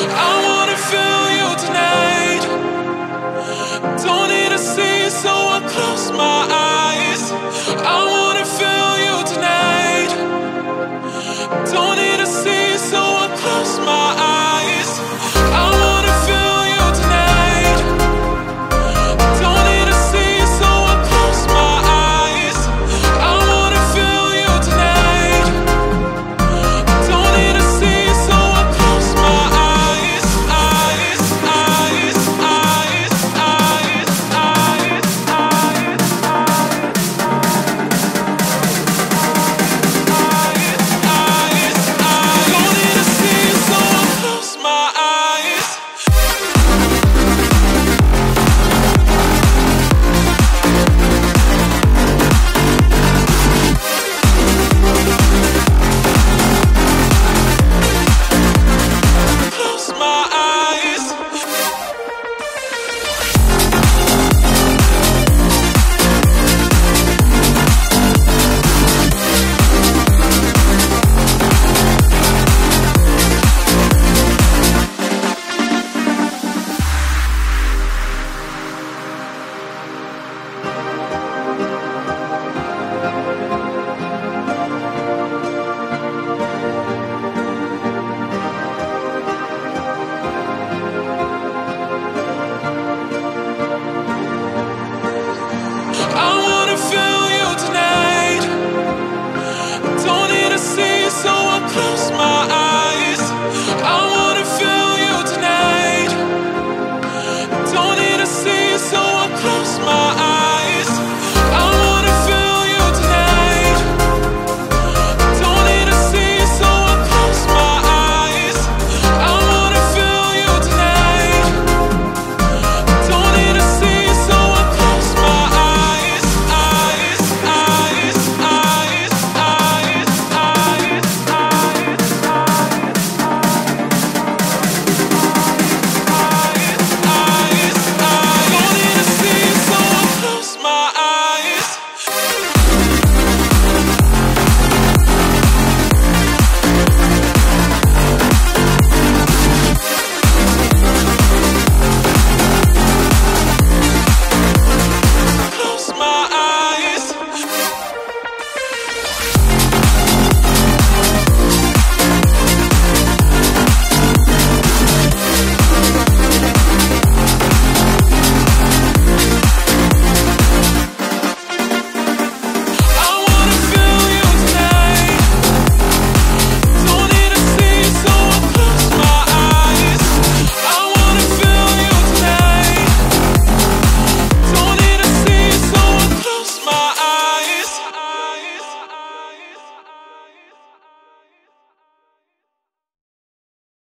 I wanna feel you tonight. Don't need to see, so I close my eyes.